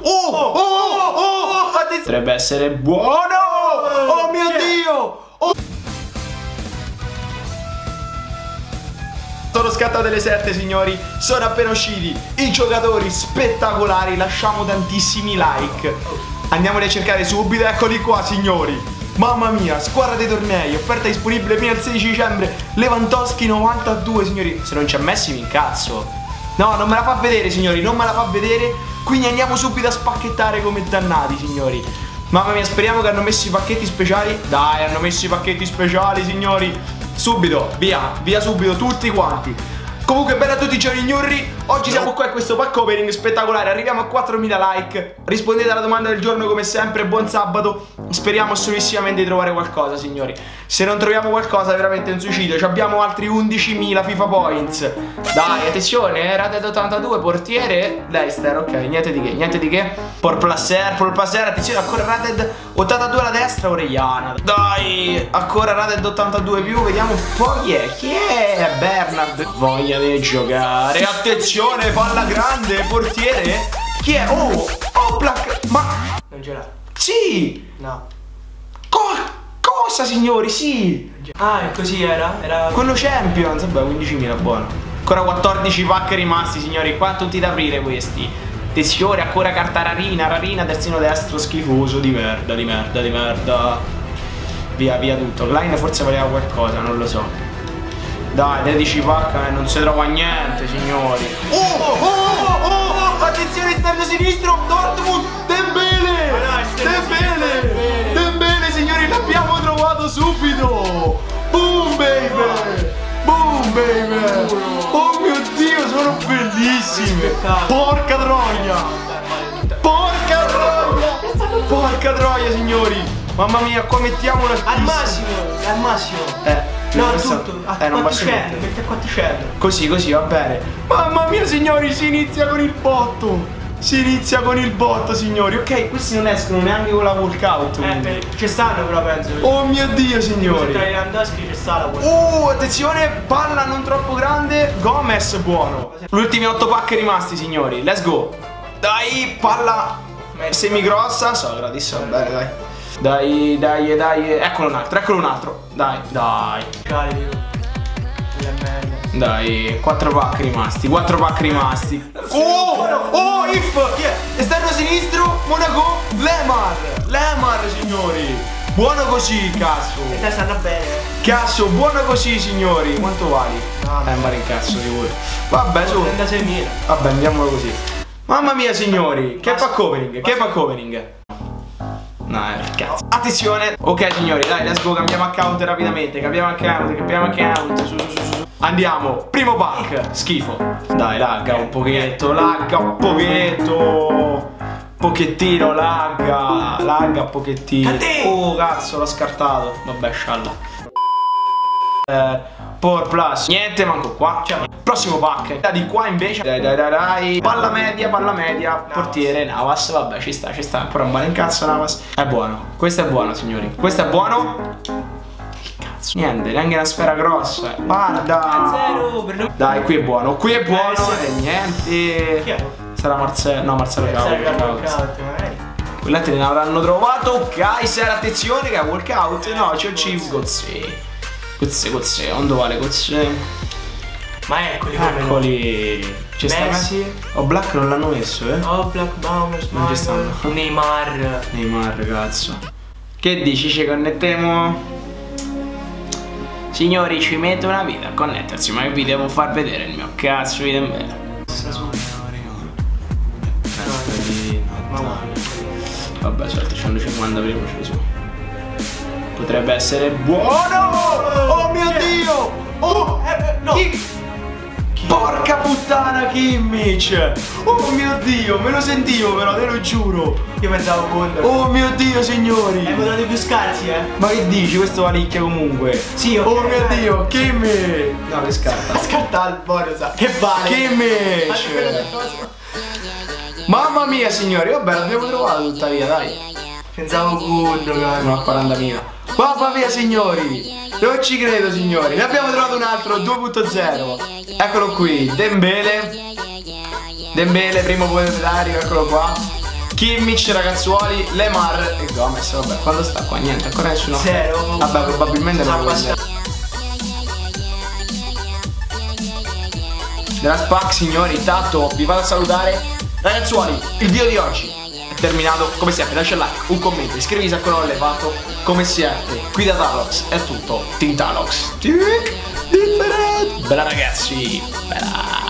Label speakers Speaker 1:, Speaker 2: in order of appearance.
Speaker 1: Oh, oh, oh, oh, Potrebbe essere buono! Oh mio Dio! Oh. Sono scattate le 7 signori, sono appena usciti i giocatori spettacolari, lasciamo tantissimi like. Andiamoli a cercare subito, eccoli qua signori. Mamma mia, squadra dei tornei, offerta disponibile fino al 16 dicembre, Lewandowski 92 signori. Se non c'è Messi mi incazzo. No, non me la fa vedere signori, non me la fa vedere. Quindi andiamo subito a spacchettare come dannati signori. Mamma mia, speriamo che hanno messo i pacchetti speciali. Dai, hanno messo i pacchetti speciali signori. Subito, via, via subito tutti quanti. Comunque bene a tutti i giorni gnurri Oggi siamo qua a questo pack opening spettacolare Arriviamo a 4.000 like Rispondete alla domanda del giorno come sempre Buon sabato Speriamo assolutissimamente di trovare qualcosa signori Se non troviamo qualcosa è veramente un suicidio. Ci abbiamo altri 11.000 FIFA points. Dai attenzione eh, Rated 82 portiere Leicester ok niente di che Niente di che. Por placer Por placer Attenzione ancora Rated 82 alla destra Orellana. Dai ancora Rated 82 più Vediamo un po' chi è Chi è Bernard. Voglia di giocare Attenzione palla grande Portiere. Chi è? Oh Oh Black Ma
Speaker 2: Non ce l'ha.
Speaker 1: Sì!
Speaker 2: No
Speaker 1: Cosa signori? Sì
Speaker 2: Ah e così era? Era
Speaker 1: Quello Champions Vabbè 15.000 buono Ancora 14 pack rimasti signori Qua tutti da aprire questi Attenzione ancora carta rarina Rarina terzino destro schifoso Di merda di merda di merda Via via tutto Line forse valeva qualcosa Non lo so dai, 13 pacca e non si trova niente, signori. Oh, oh, oh, oh, attenzione esterno sinistro, Dortmund, baby. Oh mio Dio, sono bellissime. Porca troia. Porca troia. Porca troia, signori. Mamma mia, qua mettiamo la
Speaker 2: Al massimo, al massimo
Speaker 1: Eh.
Speaker 2: No,
Speaker 1: questa-
Speaker 2: tutto, a
Speaker 1: eh, non
Speaker 2: 400,
Speaker 1: basta
Speaker 2: metti a 400
Speaker 1: Così, così, va bene. Mamma mia, signori, si inizia con il botto. Si inizia con il botto, signori. Ok, questi non escono neanche con la walkout.
Speaker 2: Eh, ci stanno però penso
Speaker 1: Oh mio dio,
Speaker 2: Se tra
Speaker 1: signori.
Speaker 2: i Landowski ci sta la buona
Speaker 1: Oh, attenzione, palla non troppo grande. Gomez buono. Gli ultimi 8 pack rimasti, signori. Let's go. Dai, palla semigrossa. Socratis, va bene, dai. Dai, dai, dai. Eccolo un altro, eccolo un altro. Dai, dai. Dai, 4 pack rimasti, 4 pack rimasti. Oh, oh, if! Esterno sinistro, Monaco, Lemar. Lemar, signori. Buono così, cazzo.
Speaker 2: E te stanno bene
Speaker 1: Cazzo, buono così, signori. Quanto vali?
Speaker 2: No.
Speaker 1: Eh, ma cazzo di voi. Vabbè, su.
Speaker 2: 36.000
Speaker 1: Vabbè, andiamolo così. Mamma mia, signori. Che pack opening, che pack opening. No, eh, cazzo. Attenzione. Ok, signori, dai, let's go. Cambiamo account rapidamente. Cambiamo account, cambiamo account. Su, su, su, su. Andiamo. Primo pack. Schifo. Dai, lagga un pochetto. Lagga un pochetto. Pochettino, lagga. Lagga un pochettino. Oh, cazzo, l'ho scartato. Vabbè, scialla. Eh, Por plus Niente manco qua cioè, Prossimo pack Da di qua invece Dai dai dai dai Palla media Palla media Portiere Navas Vabbè ci sta ci sta Ancora un male in cazzo Navas È buono Questo è buono signori Questo è buono cazzo Niente Neanche una sfera grossa Guarda
Speaker 2: Zero
Speaker 1: Dai qui è buono Qui è buono
Speaker 2: Eh, sì.
Speaker 1: E niente
Speaker 2: Chi è?
Speaker 1: Sarà Marcello No Marcello ciao
Speaker 2: workout magari
Speaker 1: Quell'altro ne avranno trovato Kaiser, attenzione che ha walkout No, c'è il Chief Gozze Gozze, Gozze, quanto vale Gozze?
Speaker 2: Ma eccoli come
Speaker 1: Eccoli C'è sta
Speaker 2: Messi.
Speaker 1: Messi O Black non l'hanno messo, eh?
Speaker 2: Oh Black Bombers
Speaker 1: Non ci stanno.
Speaker 2: Neymar
Speaker 1: Neymar, ragazzo Che dici, ci connettiamo? Signori, ci mette una vita a connettersi Ma io vi devo far vedere il mio cazzo di Dembele Vabbè, certo, 150 prima ce su. Potrebbe essere buono! Oh mio dio! Oh!
Speaker 2: Eh, no.
Speaker 1: Chi- Porca puttana Kimmich! Oh mio dio, me lo sentivo però, te lo giuro!
Speaker 2: Io pensavo Gondor
Speaker 1: Oh mio dio, signori!
Speaker 2: Hai votato più scarsi eh
Speaker 1: Ma che dici? Questo valicchia comunque!
Speaker 2: Sì, ok,
Speaker 1: Oh mio dio, Kimmich! No, che scarta!
Speaker 2: Scarta il bonus Che vale
Speaker 1: Kimmich! Mamma mia, signori! Vabbè, l'abbiamo trovato tuttavia, dai!
Speaker 2: Pensavo Gundogan
Speaker 1: No, a 40.000. Mamma mia signori! Non ci credo signori! Ne abbiamo trovato un altro 2.0. Eccolo qui, Dembele. Dembele, primo volontario, eccolo qua. Kimmich ragazzuoli, Lemar e Gomez. Vabbè, quando sta qua? Niente, ancora nessuno.
Speaker 2: Zero.
Speaker 1: Vabbè, probabilmente non lo prende. Della SPAC signori, Tato, vi vado a salutare. Ragazzuoli, il video di oggi terminato. Come sempre, lascia like, un commento, iscriviti al canale elevato. Come sempre, qui da Talox è tutto. Team Talox. Different. Bella ragazzi, bella.